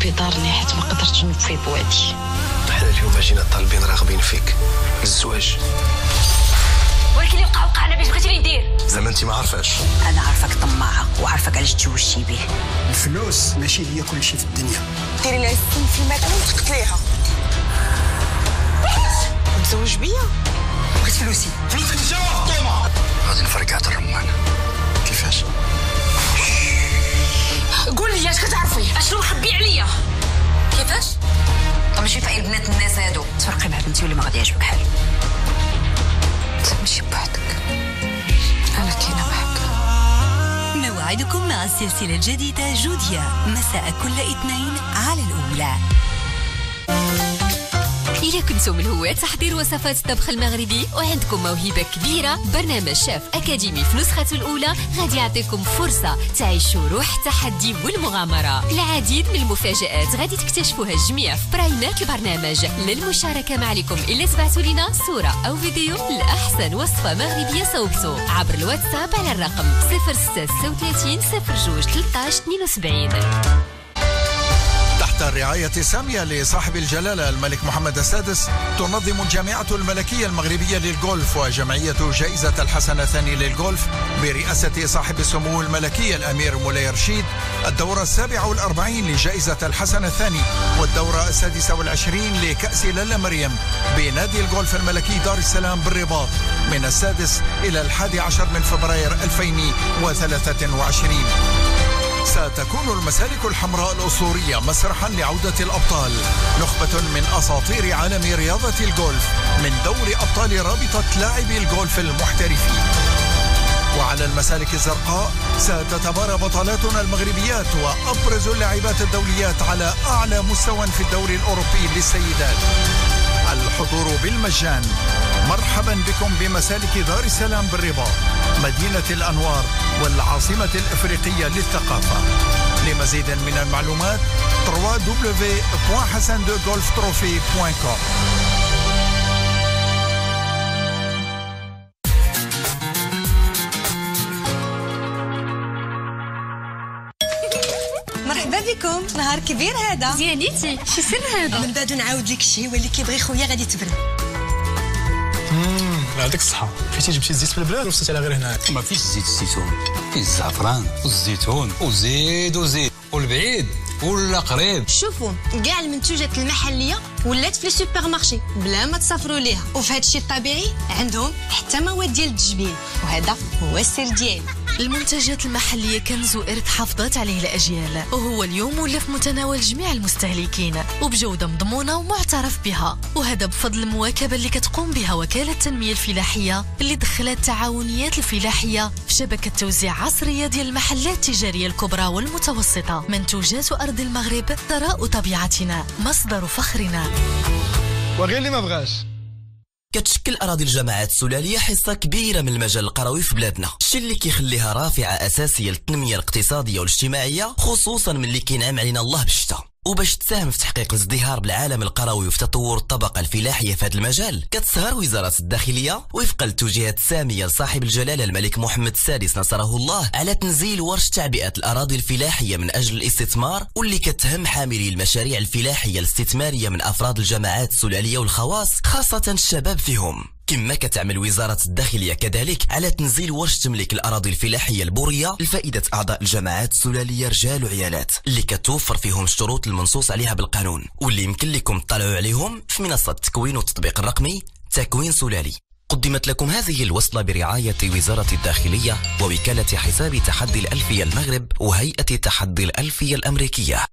ربي دارني حيت ما قدرتش نوفي بوعدي حنا اليوم جينا طالبين راغبين فيك. الزواج. ولكن اللي وقع وقع أنا باش بغيتي ندير زعما انت ما عارفاش. أنا عارفك طماعة وعارفك علاش تزوجتي به الفلوس ماشي هي كل شيء في الدنيا. ديري لها السم في المكان وتقتليها. متزوج بيا؟ بغيت فلوسي. غادي نفرقع حتى الرمان. كيفاش؟ قول لي أش كتعرفي؟ أشنو موعدكم مع السلسلة الجديدة جوديا. مساء كل اثنين على الأولى. إذا كنتم من هواة تحضير وصفات الطبخ المغربي وعندكم موهبة كبيرة برنامج شيف أكاديمي في نسخته الأولى. غادي يعطيكم فرصة تعيشوا روح التحدي والمغامرة. العديد من المفاجآت غادي تكتشفوها الجميع في برايمات البرنامج. للمشاركة ما عليكم إلا تبعتوا لنا صورة أو فيديو لأحسن وصفة مغربية صوبتوا عبر الواتساب على الرقم 0636 02 13 72 تحت الرعاية السامية لصاحب الجلالة الملك محمد السادس تنظم الجامعة الملكية المغربية للغولف وجمعية جائزة الحسن الثاني للغولف برئاسة صاحب السمو الملكي الأمير مولاي رشيد الدورة السابعة والأربعين لجائزة الحسن الثاني والدورة السادسة والعشرين لكأس لالا مريم بنادي الغولف الملكي دار السلام بالرباط من السادس إلى الحادي عشر من فبراير 2023 ستكون المسالك الحمراء الأسطورية مسرحا لعودة الأبطال. نخبة من أساطير عالم رياضة الجولف من دور أبطال رابطة لاعبي الجولف المحترفين. وعلى المسالك الزرقاء ستتبارى بطلاتنا المغربيات وأبرز اللاعبات الدوليات على أعلى مستوى في الدوري الأوروبي للسيدات. الحضور بالمجان. مرحبا بكم بمسالك دار السلام بالرباط مدينة الأنوار والعاصمة الإفريقية للثقافة. لمزيد من المعلومات www.hasandegolftrophy.com مرحبا بكم. نهار كبير هذا. زيانيتي شي سر هذا؟ من بعد نعاود لك الشيء واللي كيبغي خويا غادي تبرد يعطيك الصحة. فيتي جبتي الزيت في البلاد وفتيتها غير هنا ما فيش زيت الزيتون. فيه الزعفران والزيتون وزيد وزيد والبعيد ولا قريب. شوفوا كاع المنتوجات المحلية ولات في السوبر مارشي بلا ما تسافروا ليها. وفي هذا الشيء الطبيعي عندهم حتى مواد ديال التجميل وهذا هو السر ديالي. المنتجات المحلية كنز وإرث حافظت عليه الأجيال. وهو اليوم ولا في متناول جميع المستهلكين. وبجودة مضمونة ومعترف بها. وهذا بفضل المواكبة اللي كتقوم بها وكالة التنمية الفلاحية. اللي دخلت التعاونيات الفلاحية في شبكة توزيع عصرية ديال المحلات التجارية الكبرى والمتوسطة. منتوجات أرض المغرب ثراء طبيعتنا مصدر فخرنا. وغير اللي ما بغاش. كتشكل أراضي الجماعات السلالية حصة كبيرة من المجال القروي في بلادنا. الشيء اللي كيخليها رافعة أساسية للتنمية الاقتصادية والاجتماعية خصوصا من اللي كينعم علينا الله بالشتاء. وباش تساهم في تحقيق الازدهار بالعالم القروي وفي تطور الطبقة الفلاحية في هذا المجال كتسهر وزارة الداخلية وفق التوجيهات السامية لصاحب الجلالة الملك محمد السادس نصره الله على تنزيل ورش تعبئة الأراضي الفلاحية من أجل الاستثمار واللي كتهم حاملي المشاريع الفلاحية الاستثمارية من أفراد الجماعات السلالية والخواص خاصة الشباب فيهم. كما كتعمل وزارة الداخلية كذلك على تنزيل ورش تملك الأراضي الفلاحية البورية لفائدة أعضاء الجماعات السلالية رجال وعيالات اللي كتوفر فيهم الشروط المنصوص عليها بالقانون واللي يمكن لكم تطلعوا عليهم في منصة التكوين والتطبيق الرقمي تكوين سلالي. قدمت لكم هذه الوصلة برعاية وزارة الداخلية ووكالة حساب تحدي الألفية المغرب وهيئة تحدي الألفية الأمريكية.